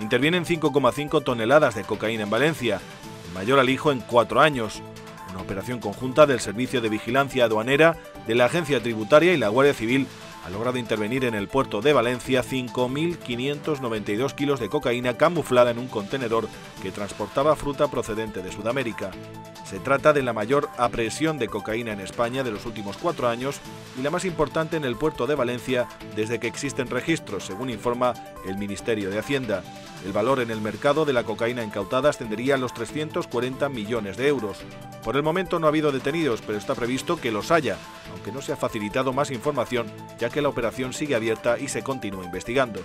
Intervienen 5,5 toneladas de cocaína en Valencia, el mayor alijo en cuatro años. Una operación conjunta del Servicio de Vigilancia Aduanera, de la Agencia Tributaria y la Guardia Civil ha logrado intervenir en el puerto de Valencia 5.592 kilos de cocaína camuflada en un contenedor que transportaba fruta procedente de Sudamérica. Se trata de la mayor aprehensión de cocaína en España de los últimos cuatro años y la más importante en el puerto de Valencia desde que existen registros, según informa el Ministerio de Hacienda. El valor en el mercado de la cocaína incautada ascendería a los 340 millones de euros. Por el momento no ha habido detenidos, pero está previsto que los haya, aunque no se ha facilitado más información, ya que la operación sigue abierta y se continúa investigando.